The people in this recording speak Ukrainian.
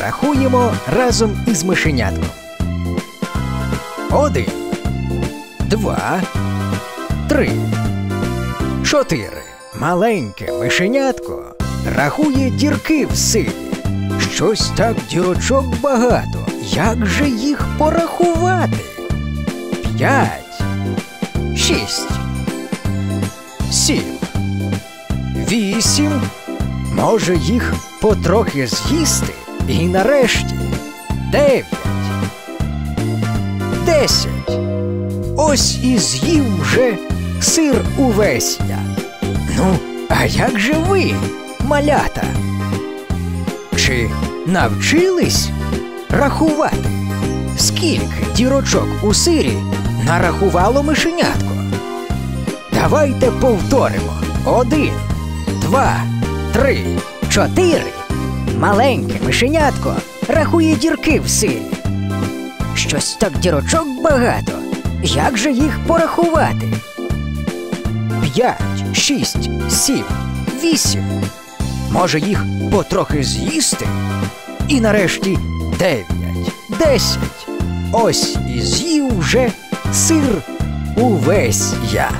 Рахуємо разом із мишенятком. Один, два, три, чотири. Маленьке мишенятко рахує дірки в силі. Щось так дірочок багато. Як же їх порахувати? П'ять, шість, сім, вісім. Може їх потрохи з'їсти. І нарешті дев'ять, десять. Ось і з'їв вже сир увесь я. Ну, а як же ви, малята? Чи навчились рахувати? Скільки дірочок у сирі нарахувало мишенятко? Давайте повторимо. Один, два, три, чотири. Маленьке мишенятко рахує дірки в сирі. Щось так дірочок багато. Як же їх порахувати? П'ять, шість, сім, вісім. Може їх потрохи з'їсти? І нарешті дев'ять, десять. Ось і з'їв вже сир увесь я.